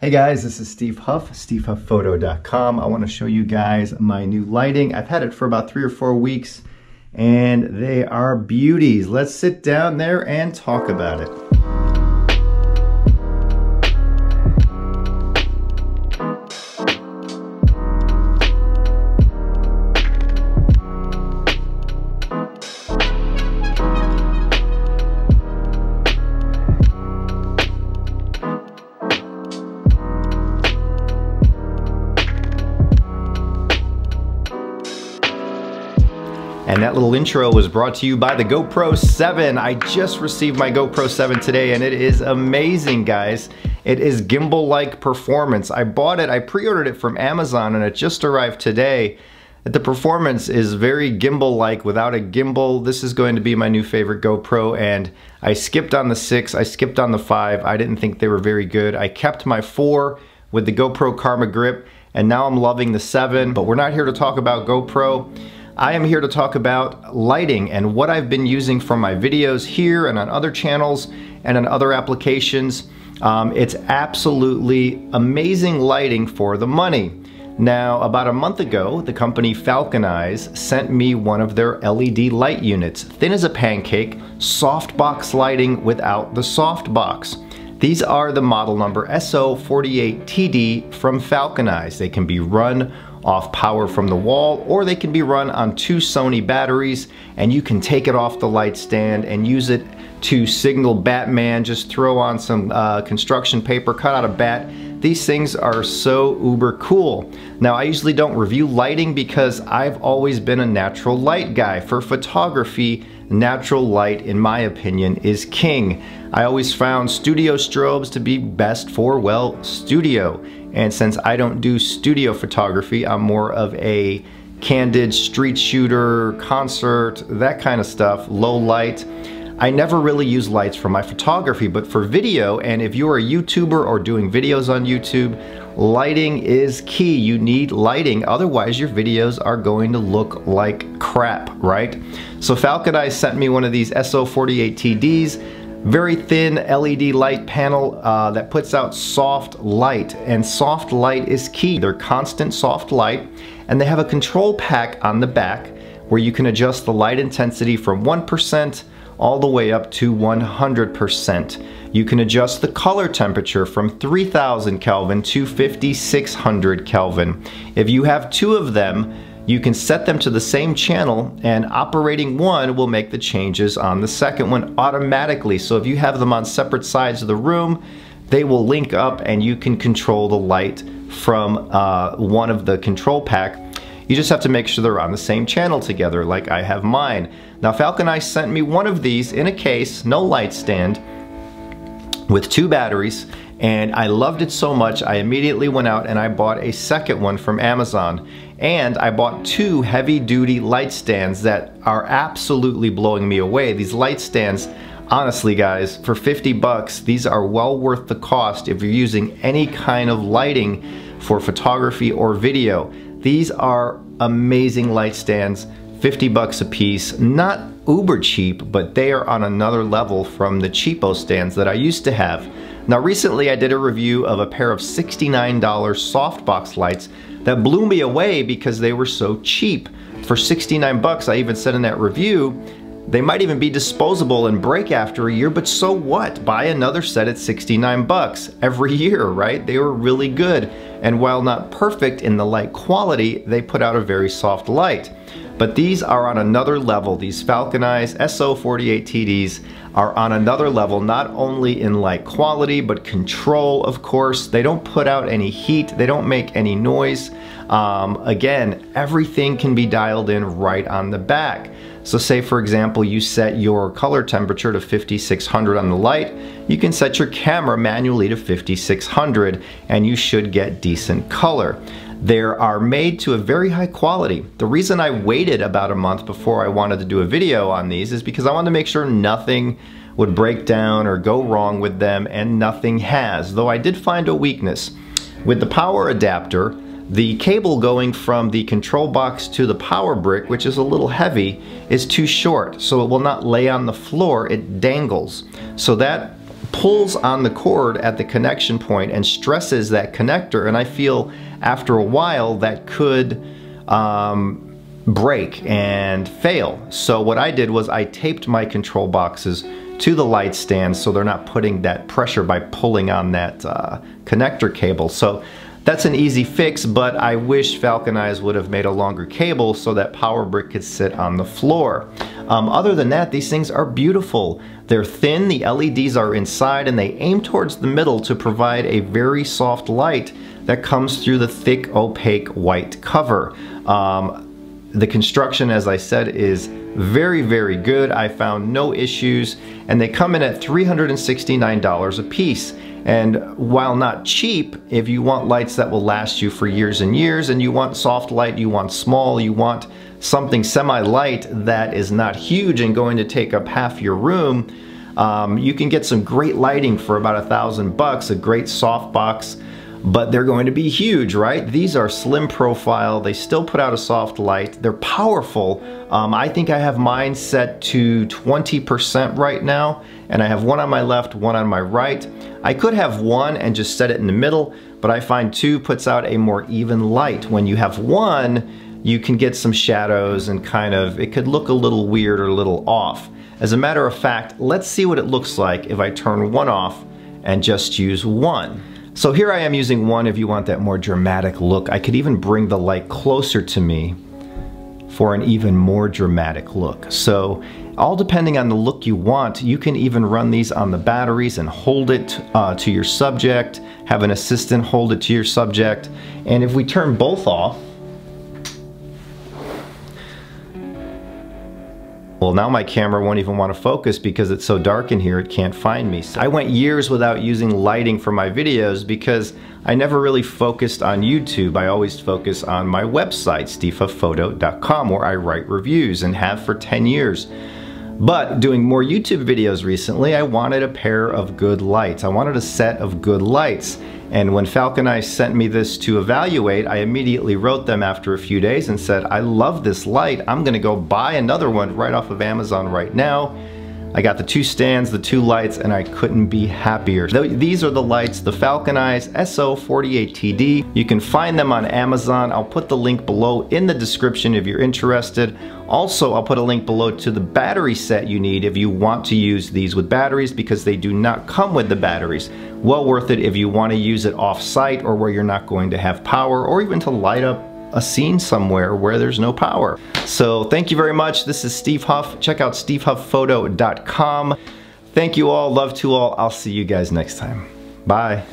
Hey guys, this is Steve Huff, stevehuffphoto.com. I want to show you guys my new lighting. I've had it for about three or four weeks and they are beauties. Let's sit down there and talk about it. And that little intro was brought to you by the GoPro 7. I just received my GoPro 7 today and it is amazing, guys. It is gimbal-like performance. I bought it, I pre-ordered it from Amazon and it just arrived today. The performance is very gimbal-like without a gimbal. This is going to be my new favorite GoPro and I skipped on the 6, I skipped on the 5. I didn't think they were very good. I kept my 4 with the GoPro Karma Grip and now I'm loving the 7, but we're not here to talk about GoPro. I am here to talk about lighting and what I've been using for my videos here and on other channels and on other applications. Um, it's absolutely amazing lighting for the money. Now, about a month ago, the company Falcon Eyes sent me one of their LED light units, thin as a pancake, softbox lighting without the softbox. These are the model number SO48TD from Falcon Eyes. They can be run off power from the wall or they can be run on two Sony batteries and you can take it off the light stand and use it to signal Batman, just throw on some uh, construction paper, cut out a bat. These things are so uber cool. Now I usually don't review lighting because I've always been a natural light guy. For photography, natural light, in my opinion, is king. I always found studio strobes to be best for, well, studio. And since I don't do studio photography, I'm more of a candid street shooter, concert, that kind of stuff, low light. I never really use lights for my photography, but for video, and if you're a YouTuber or doing videos on YouTube, lighting is key. You need lighting, otherwise your videos are going to look like crap, right? So Falcon Eyes sent me one of these SO48TDs very thin LED light panel uh, that puts out soft light and soft light is key. They're constant soft light and they have a control pack on the back where you can adjust the light intensity from 1% all the way up to 100%. You can adjust the color temperature from 3000 Kelvin to 5600 Kelvin. If you have two of them, you can set them to the same channel and operating one will make the changes on the second one automatically. So if you have them on separate sides of the room, they will link up and you can control the light from uh, one of the control pack. You just have to make sure they're on the same channel together like I have mine. Now Falcon Eyes sent me one of these in a case, no light stand, with two batteries and I loved it so much I immediately went out and I bought a second one from Amazon and I bought two heavy duty light stands that are absolutely blowing me away. These light stands honestly guys for 50 bucks these are well worth the cost if you're using any kind of lighting for photography or video. These are amazing light stands 50 bucks a piece not uber cheap but they are on another level from the cheapo stands that I used to have. Now recently I did a review of a pair of $69 softbox lights that blew me away because they were so cheap. For 69 bucks, I even said in that review, they might even be disposable and break after a year, but so what? Buy another set at 69 bucks every year, right? They were really good. And while not perfect in the light quality, they put out a very soft light. But these are on another level. These Falcon Eyes SO48TDs are on another level, not only in light quality, but control, of course. They don't put out any heat, they don't make any noise. Um, again, everything can be dialed in right on the back. So say for example, you set your color temperature to 5600 on the light, you can set your camera manually to 5600 and you should get decent color. They are made to a very high quality. The reason I waited about a month before I wanted to do a video on these is because I wanted to make sure nothing would break down or go wrong with them and nothing has, though I did find a weakness. With the power adapter, the cable going from the control box to the power brick, which is a little heavy, is too short, so it will not lay on the floor, it dangles. So that pulls on the cord at the connection point and stresses that connector and I feel after a while that could um, break and fail. So what I did was I taped my control boxes to the light stand so they're not putting that pressure by pulling on that uh, connector cable. So that's an easy fix, but I wish Falcon Eyes would have made a longer cable so that Power Brick could sit on the floor. Um, other than that, these things are beautiful. They're thin, the LEDs are inside, and they aim towards the middle to provide a very soft light that comes through the thick, opaque white cover. Um, the construction, as I said, is very, very good. I found no issues, and they come in at $369 a piece. And while not cheap, if you want lights that will last you for years and years, and you want soft light, you want small, you want something semi-light that is not huge and going to take up half your room, um, you can get some great lighting for about a thousand bucks, a great softbox but they're going to be huge, right? These are slim profile. They still put out a soft light. They're powerful. Um, I think I have mine set to 20% right now, and I have one on my left, one on my right. I could have one and just set it in the middle, but I find two puts out a more even light. When you have one, you can get some shadows and kind of, it could look a little weird or a little off. As a matter of fact, let's see what it looks like if I turn one off and just use one. So here I am using one if you want that more dramatic look. I could even bring the light closer to me for an even more dramatic look. So all depending on the look you want, you can even run these on the batteries and hold it uh, to your subject, have an assistant hold it to your subject. And if we turn both off, Well, now my camera won't even want to focus because it's so dark in here it can't find me. So I went years without using lighting for my videos because I never really focused on YouTube. I always focus on my website, stevehuffphoto.com, where I write reviews and have for 10 years. But doing more YouTube videos recently, I wanted a pair of good lights. I wanted a set of good lights. And when Falcon Eyes sent me this to evaluate, I immediately wrote them after a few days and said, I love this light. I'm gonna go buy another one right off of Amazon right now. I got the two stands, the two lights, and I couldn't be happier. These are the lights, the Falcon Eyes SO48TD. You can find them on Amazon. I'll put the link below in the description if you're interested. Also, I'll put a link below to the battery set you need if you want to use these with batteries because they do not come with the batteries. Well worth it if you want to use it off-site or where you're not going to have power or even to light up a scene somewhere where there's no power. So thank you very much. This is Steve Huff. Check out stevehuffphoto.com. Thank you all. Love to all. I'll see you guys next time. Bye.